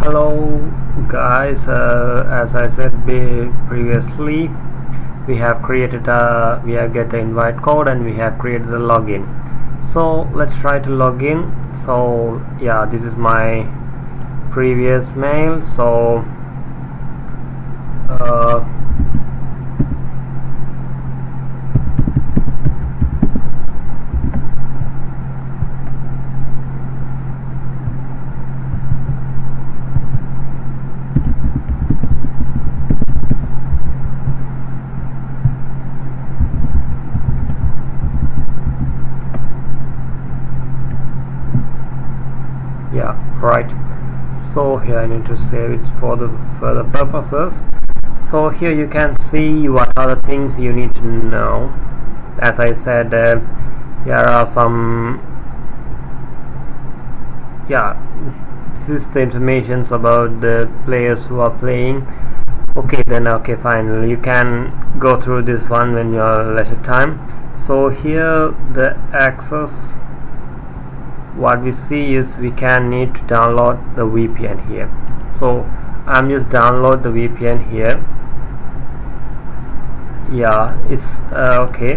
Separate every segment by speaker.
Speaker 1: hello guys uh, as I said previously we have created a we have get the invite code and we have created the login so let's try to log in so yeah this is my previous mail so uh, right so here I need to save it for the further purposes so here you can see what other things you need to know as I said uh, here are some yeah this is the informations about the players who are playing okay then okay fine you can go through this one when you are leisure time so here the access what we see is we can need to download the VPN here so I'm just download the VPN here yeah it's uh, okay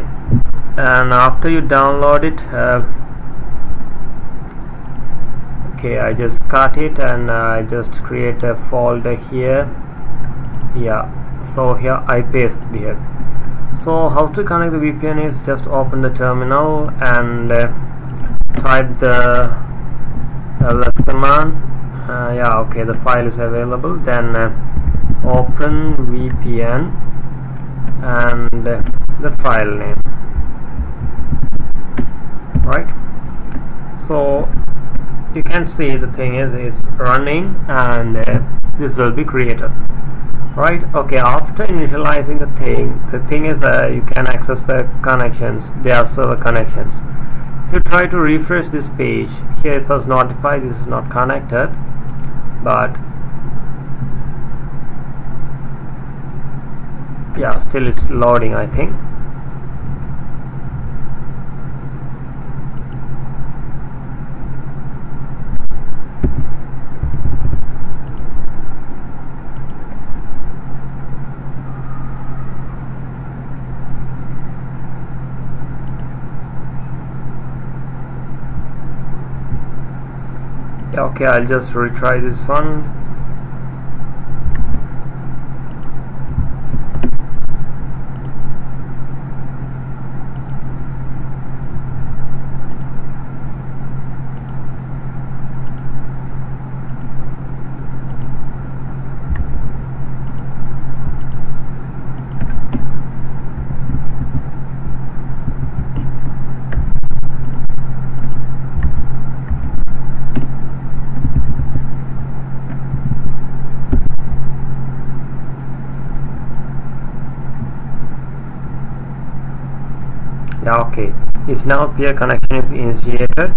Speaker 1: and after you download it uh, okay I just cut it and I uh, just create a folder here yeah so here I paste here so how to connect the VPN is just open the terminal and uh, type the uh, ls command uh, yeah okay the file is available then uh, open VPN and uh, the file name right so you can see the thing is is running and uh, this will be created right okay after initializing the thing the thing is you can access the connections there are server connections if you try to refresh this page here it was notified this is not connected but yeah still it's loading I think okay I'll just retry this one now peer connection is initiated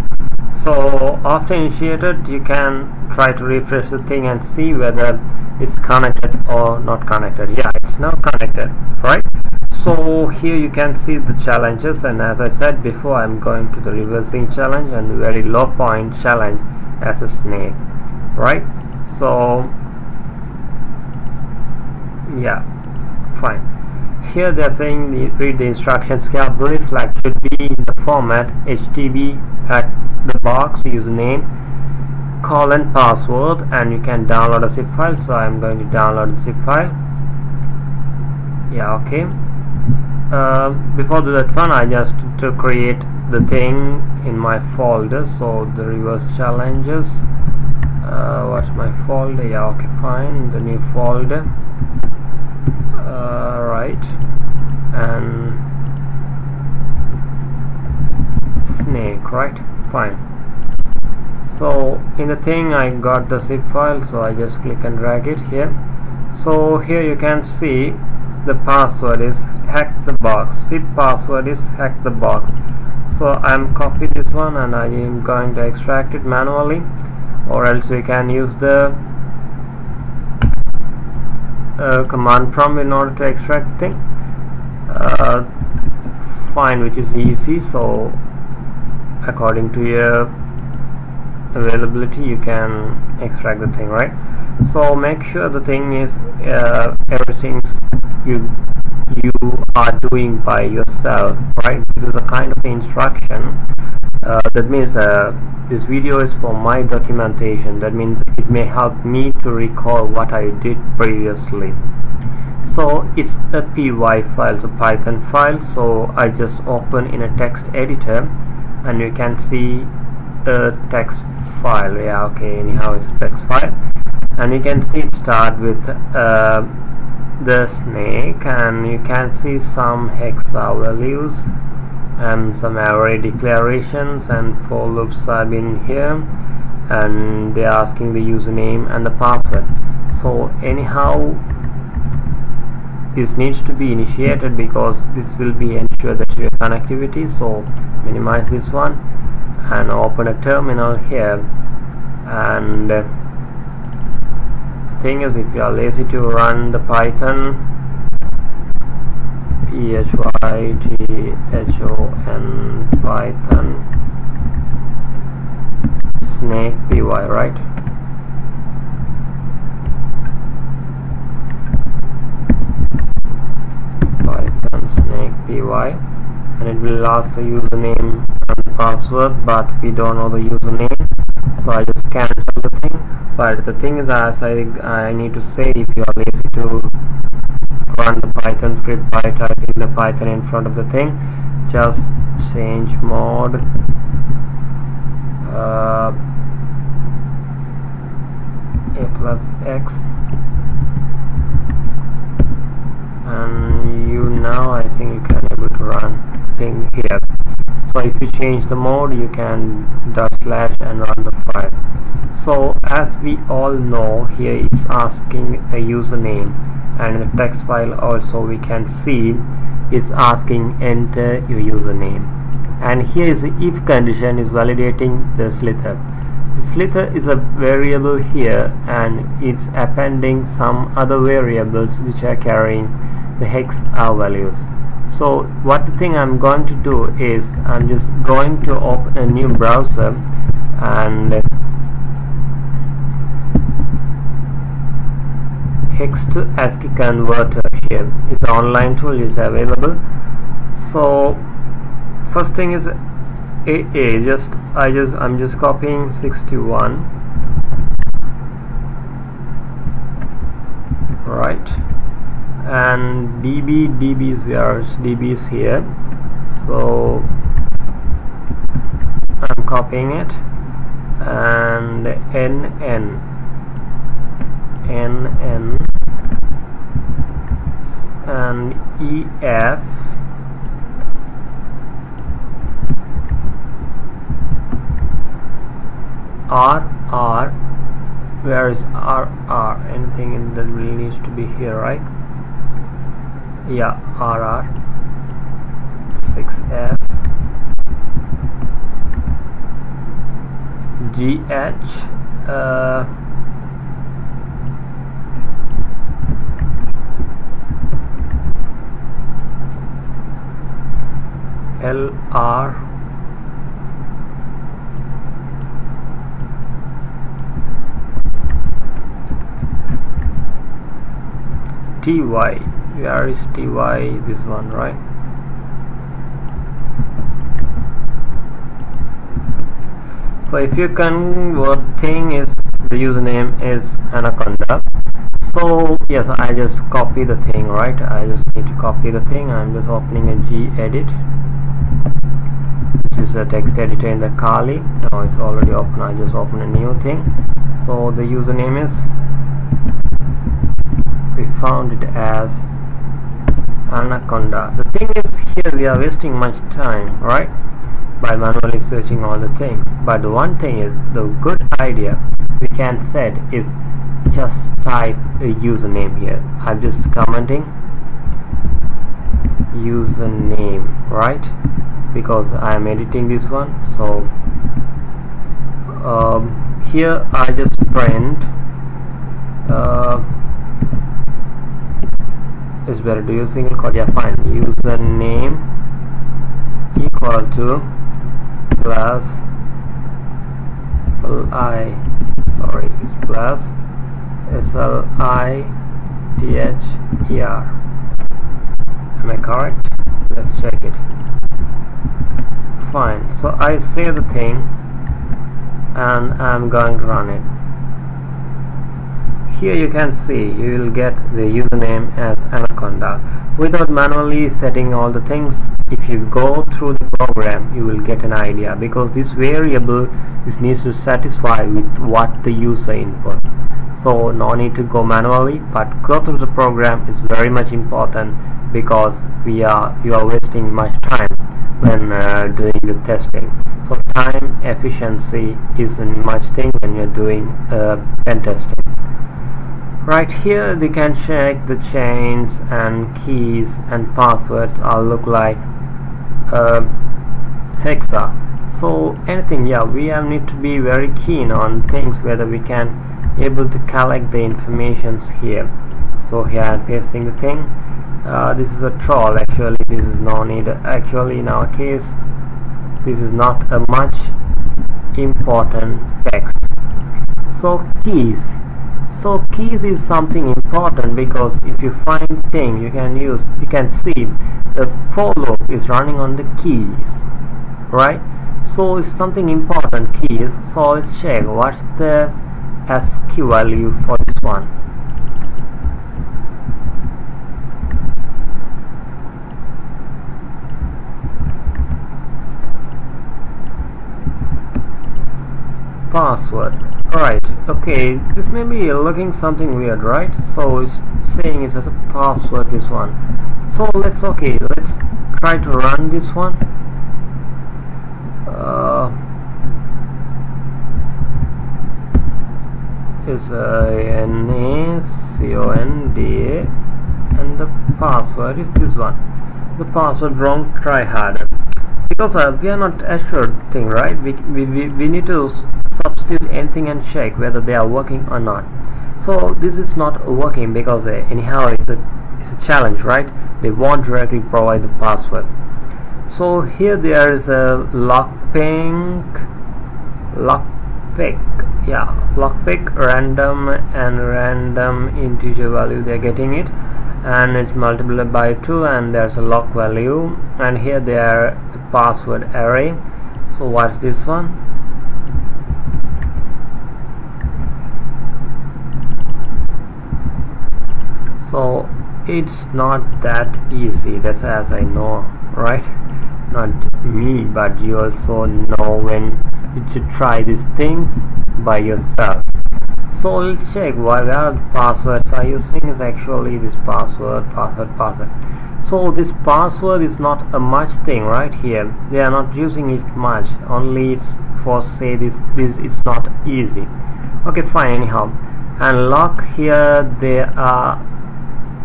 Speaker 1: so after initiated you can try to refresh the thing and see whether it's connected or not connected yeah it's now connected right so here you can see the challenges and as I said before I'm going to the reversing challenge and the very low point challenge as a snake right so yeah fine here they're saying the, read the instructions vocabulary flag should be in the format HTB at the box username colon password and you can download a zip file so I'm going to download the zip file yeah okay uh, before that one I just to create the thing in my folder so the reverse challenges uh, what's my folder yeah okay fine the new folder uh, right and um, snake right fine so in the thing I got the zip file so I just click and drag it here so here you can see the password is hack the box zip password is hack the box so I'm copy this one and I am going to extract it manually or else you can use the uh, command prompt in order to extract thing uh, fine which is easy so according to your availability you can extract the thing right so make sure the thing is uh, everything's you you are doing by yourself right this is a kind of instruction uh, that means uh, this video is for my documentation that means it may help me to recall what I did previously so it's a py file a python file so I just open in a text editor and you can see a text file yeah okay anyhow it's a text file and you can see it start with uh, the snake and you can see some hexa values and some array declarations and for loops have been here and they're asking the username and the password so anyhow this needs to be initiated because this will be ensure that your connectivity so minimize this one and open a terminal here and thing is if you are lazy to run the python E-H-Y-G-H-O Python snake by right Python snake by and it will ask the username and password but we don't know the username so I just cancel the thing but the thing is as I, I need to say if you are lazy to run the python script by typing the python in front of the thing just change mode uh, a plus x and you now I think you can able to run thing here so if you change the mode you can does slash and run the file so as we all know here it's asking a username and the text file also we can see is asking enter your username and here is the if condition is validating the slither the slither is a variable here and it's appending some other variables which are carrying the hex R values so what the thing I'm going to do is I'm just going to open a new browser and hex to ASCII converter here is online tool is available so first thing is AA just I just I'm just copying 61 right and db db is where db is here so I'm copying it and NN NN and ef r r where is r r anything in that really needs to be here right yeah RR 6F GH uh, LR TY where is ty this one right so if you convert thing is the username is anaconda so yes I just copy the thing right I just need to copy the thing I'm just opening a gedit which is a text editor in the Kali now it's already open I just open a new thing so the username is we found it as anaconda the thing is here we are wasting much time right by manually searching all the things but the one thing is the good idea we can set is just type a username here I'm just commenting username right because I'm editing this one so um, here I just print uh, is better do you single quote yeah fine username equal to plus sli sorry is plus s-l-i-t-h-e-r am I correct let's check it fine so I save the thing and I'm going to run it here you can see you will get the username as Anaconda without manually setting all the things if you go through the program you will get an idea because this variable is needs to satisfy with what the user input so no need to go manually but go through the program is very much important because we are you are wasting much time when uh, doing the testing so time efficiency is a much thing when you're doing uh, pen testing right here they can check the chains and keys and passwords all look like uh, hexa so anything yeah we have need to be very keen on things whether we can able to collect the informations here so here I'm pasting the thing uh, this is a troll actually this is no need actually in our case this is not a much important text so keys so keys is something important because if you find thing you can use you can see the for loop is running on the keys right so it's something important keys so let's check what's the ASCII value for this one password Right. okay, this may be looking something weird, right? So it's saying it's as a password, this one. So let's, okay, let's try to run this one. Uh, is N-A-C-O-N-D-A and the password is this one. The password wrong, try harder. Because uh, we are not assured thing, right? We, we, we, we need to substitute anything and check whether they are working or not so this is not working because uh, anyhow it's a, it's a challenge right they won't directly provide the password so here there is a lockpick lockpick yeah lockpick random and random integer value they're getting it and it's multiplied by 2 and there's a lock value and here there password array so what's this one so it's not that easy that's as I know right not me but you also know when you should try these things by yourself so let's check what the passwords are using is actually this password password password so this password is not a much thing right here they are not using it much only it's for say this this is not easy okay fine anyhow and lock here they are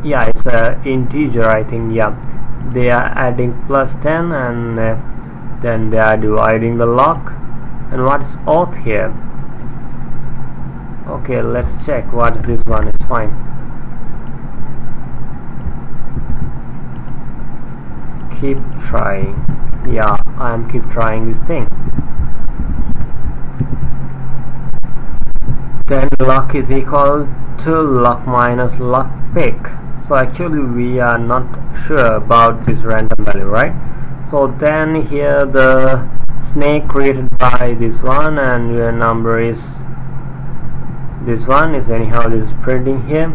Speaker 1: yeah it's a integer I think yeah they are adding plus 10 and uh, then they are dividing the lock. and what's auth here okay let's check what is this one It's fine keep trying yeah I am keep trying this thing then lock is equal to lock minus lock pick so actually we are not sure about this random value right so then here the snake created by this one and your number is this one is anyhow this is printing here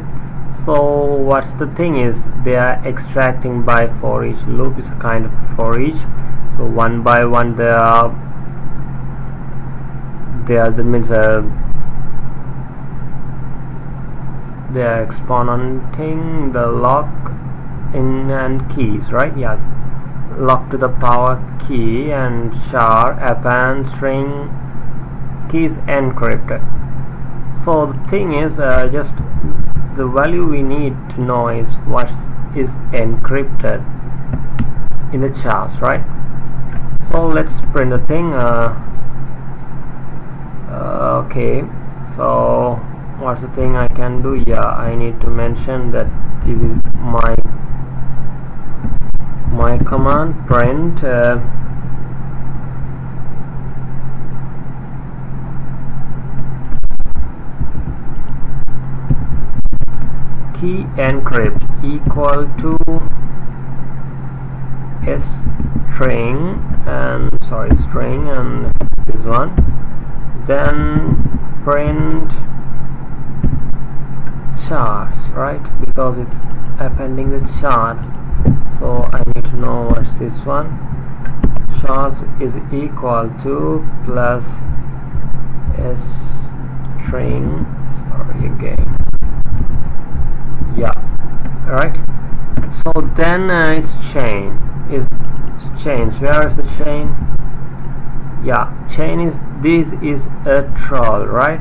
Speaker 1: so what's the thing is they are extracting by for each loop is a kind of for each so one by one they are they are the means uh, they are exponenting the lock in and keys right yeah lock to the power key and char append string keys encrypted so the thing is uh, just the value we need to know is what is encrypted in the chars right so let's print the thing uh, uh, okay so what's the thing I can do yeah I need to mention that this is my my command print uh, key encrypt equal to s string and sorry string and this one then print chars right because it's appending the chars so I need to know what's this one chars is equal to plus a string sorry again yeah alright so then uh, it's chain is chain where is the chain yeah chain is this is a troll right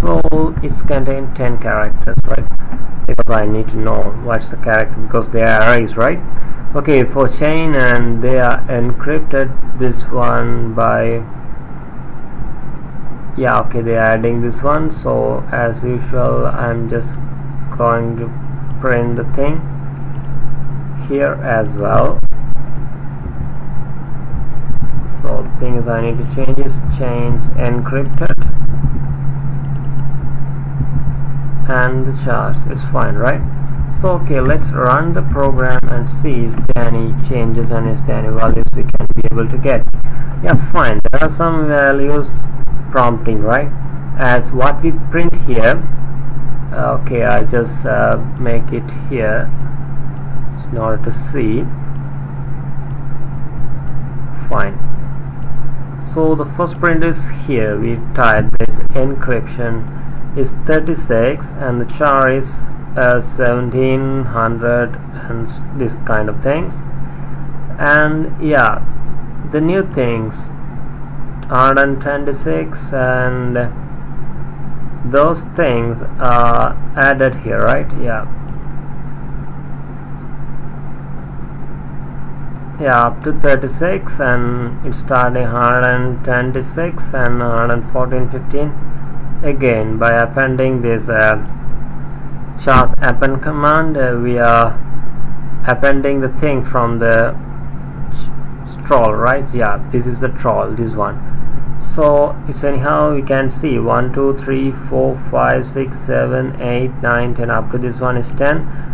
Speaker 1: So it's contained 10 characters right because I need to know what's the character because they are arrays right okay for chain and they are encrypted this one by yeah okay they are adding this one so as usual I'm just going to print the thing here as well so things I need to change is chains encrypted and the charge is fine right so okay let's run the program and see is there any changes and is there any values we can be able to get yeah fine there are some values prompting right as what we print here uh, okay I just uh, make it here in order to see fine so the first print is here we type this encryption is 36 and the char is uh, 1700 and this kind of things and yeah the new things 126 and those things are added here right yeah yeah up to 36 and it's starting 126 and 114 15 again by appending this uh, append command uh, we are appending the thing from the troll right yeah this is the troll this one so it's anyhow we can see 1 2 3 4 5 6 7 8 9 10 up to this one is 10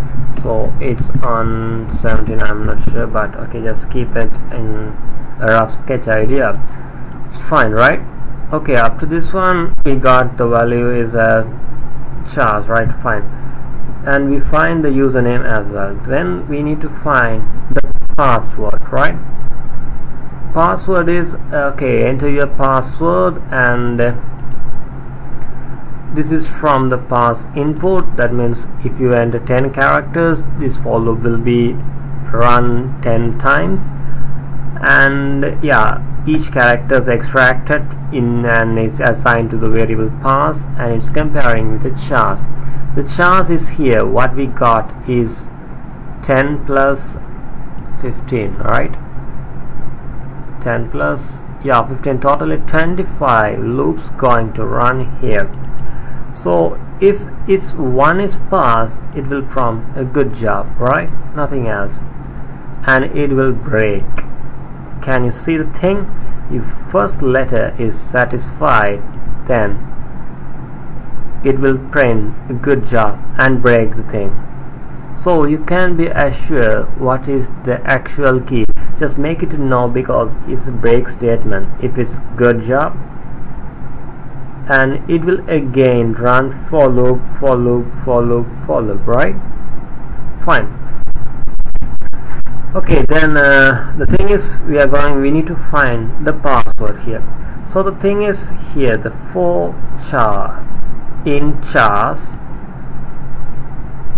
Speaker 1: so it's on 17 I'm not sure but okay just keep it in a rough sketch idea it's fine right okay up to this one we got the value is a charge right fine and we find the username as well then we need to find the password right password is okay enter your password and this is from the pass input that means if you enter 10 characters this for loop will be run 10 times and yeah each character is extracted in and is assigned to the variable pass and it's comparing with the chars the chars is here what we got is 10 plus 15 right 10 plus yeah 15 totally 25 loops going to run here so if it's one is passed it will prompt a good job right nothing else and it will break can you see the thing if first letter is satisfied then it will print a good job and break the thing so you can be assured what is the actual key just make it a no because it's a break statement if it's good job and it will again run for loop for loop for loop for loop right fine okay then uh, the thing is we are going we need to find the password here so the thing is here the for char in chars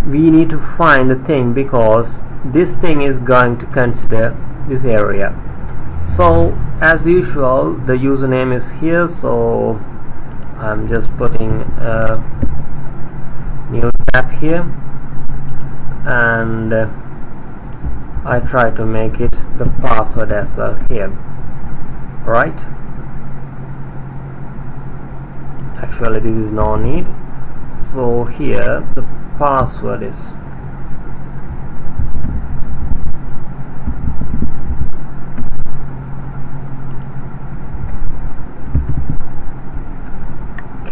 Speaker 1: we need to find the thing because this thing is going to consider this area so as usual the username is here so I'm just putting a new tab here and uh, I try to make it the password as well here right actually this is no need so here the password is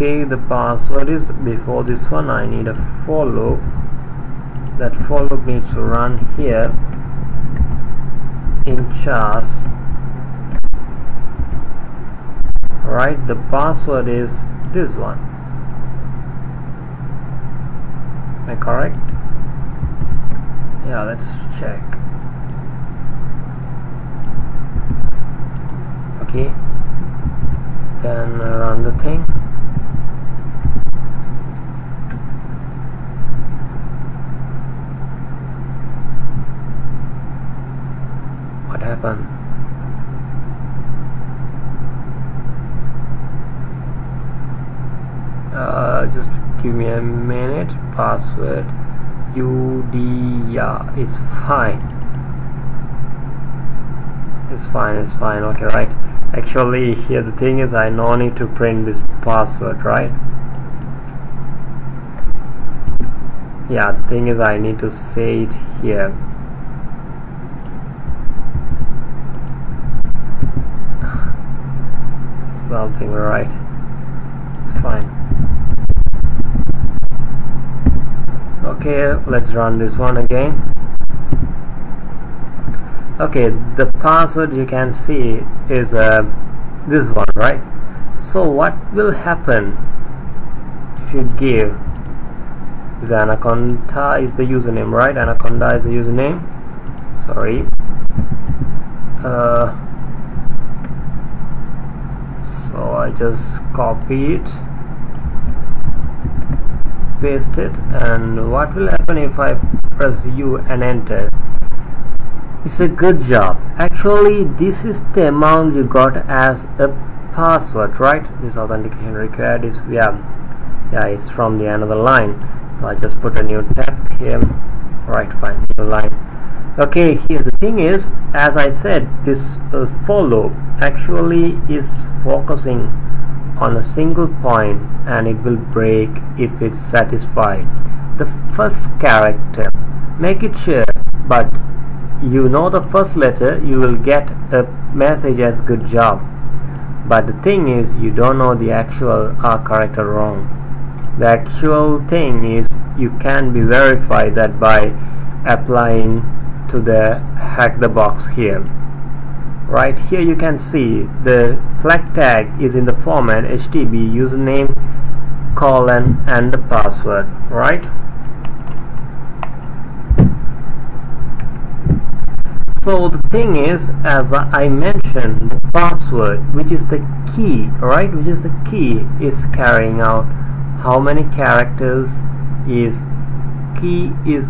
Speaker 1: okay the password is before this one I need a for loop that for loop needs to run here in chars right the password is this one am I correct yeah let's check okay then run the thing happen uh, just give me a minute password UD it's fine it's fine it's fine okay right actually here the thing is I no need to print this password right yeah the thing is I need to say it here something right. It's fine. Okay, let's run this one again. Okay, the password you can see is uh, this one, right? So what will happen if you give anaconda is the username right anaconda is the username sorry uh, so I just copy it paste it and what will happen if I press U and enter it's a good job actually this is the amount you got as a password right this authentication required is yeah yeah it's from the the line so I just put a new tab here right fine new line okay here the thing is as I said this uh, for loop actually is focusing on a single point and it will break if it's satisfied the first character make it sure but you know the first letter you will get a message as good job but the thing is you don't know the actual R uh, character wrong the actual thing is you can be verified that by applying to the hack the box here right here you can see the flag tag is in the format HTTP username colon and the password right so the thing is as I mentioned the password which is the key right which is the key is carrying out how many characters is key is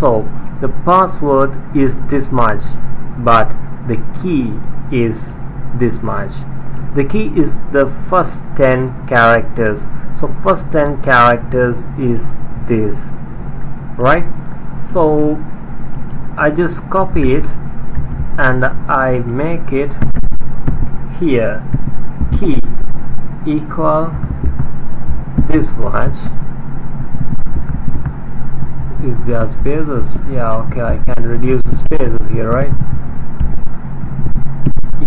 Speaker 1: so the password is this much but the key is this much the key is the first 10 characters so first 10 characters is this right so I just copy it and I make it here key equal this much is there spaces yeah okay I can reduce the spaces here right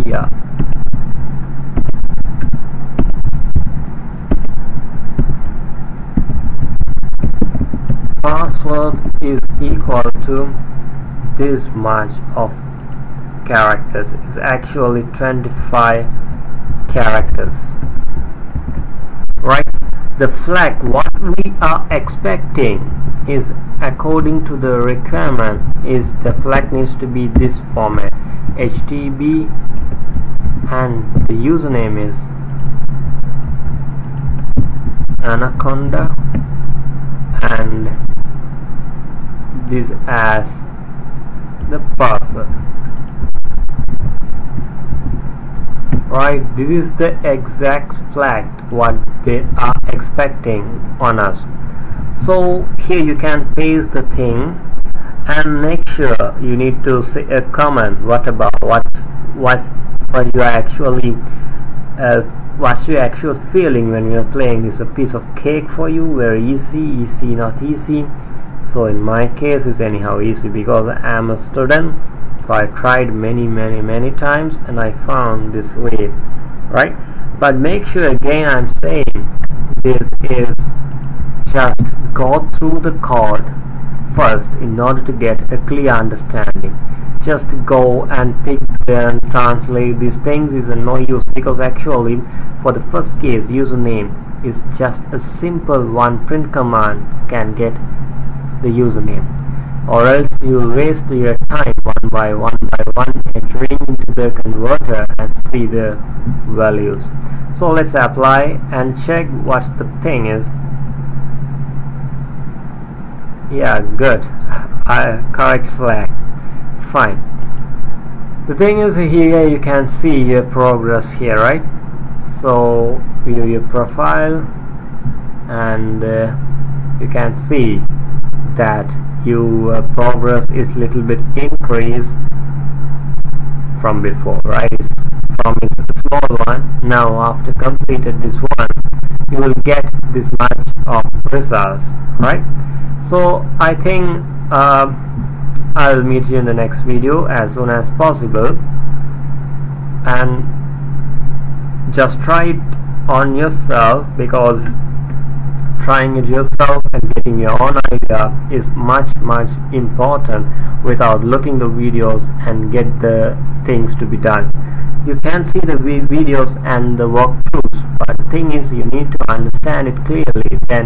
Speaker 1: yeah password is equal to this much of characters it's actually 25 characters right the flag what we are expecting is according to the requirement is the flag needs to be this format HTTP and the username is anaconda and this as the password right this is the exact flag what they are expecting on us so here you can paste the thing and make sure you need to say a comment what about what's what's what you are actually uh, what's your actual feeling when you're playing this a piece of cake for you very easy easy not easy so in my case it's anyhow easy because I'm a student so I tried many many many times and I found this way right but make sure again I'm saying this is just go through the code first in order to get a clear understanding just go and pick and translate these things is no use because actually for the first case username is just a simple one print command can get the username or else you waste your time one by one by one entering into the converter and see the values so let's apply and check what the thing is yeah, good. I correct flag. Fine. The thing is here you can see your progress here, right? So we do your profile and uh, you can see that your uh, progress is little bit increased from before, right? It's from a small one. Now after completed this one, you will get this much of results, right? So I think uh, I'll meet you in the next video as soon as possible and just try it on yourself because trying it yourself and getting your own idea is much much important without looking the videos and get the things to be done you can see the videos and the walkthroughs but the thing is you need to understand it clearly then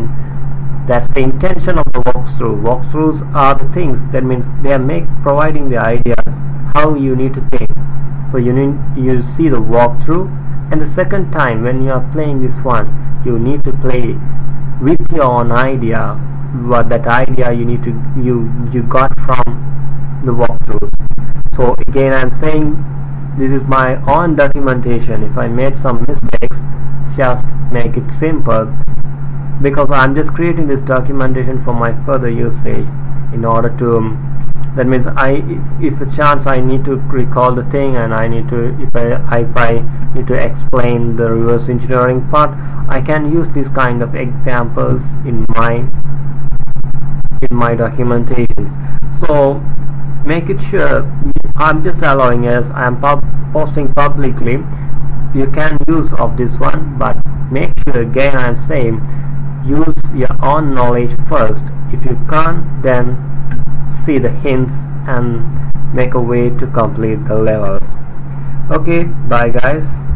Speaker 1: that's the intention of the walkthrough walkthroughs are the things that means they are make providing the ideas how you need to think so you need you see the walkthrough and the second time when you are playing this one you need to play with your own idea what that idea you need to you you got from the walkthroughs so again I'm saying this is my own documentation if I made some mistakes just make it simple because I'm just creating this documentation for my further usage in order to that means I if, if, a chance I need to recall the thing and I need to if I if I need to explain the reverse engineering part I can use these kind of examples in my in my documentations so make it sure I'm just allowing as I am pub posting publicly you can use of this one but make sure again I'm saying use your own knowledge first if you can't then see the hints and make a way to complete the levels okay bye guys